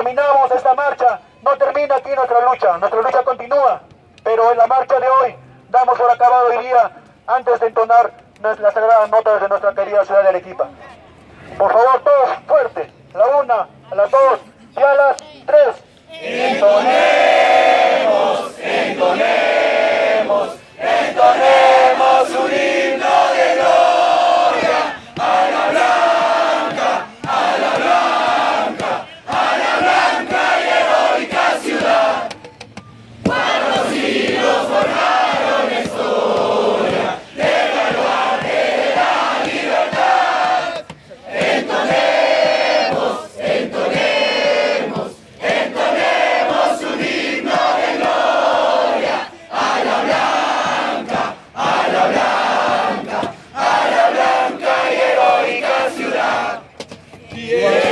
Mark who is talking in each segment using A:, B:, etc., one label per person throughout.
A: Terminamos esta marcha, no termina aquí nuestra lucha, nuestra lucha continúa, pero en la marcha de hoy damos por acabado hoy día antes de entonar las sagradas notas de nuestra querida ciudad de Arequipa. Por favor, todos fuerte, a la una, a las dos y a las tres.
B: Yeah.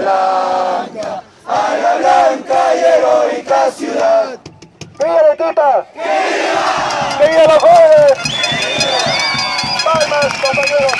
B: La blanca, a la blanca y heroica ciudad.
A: ¡Viva Arequipa! ¡Viva! ¡Viva los jóvenes! ¡Palmas, compañeros!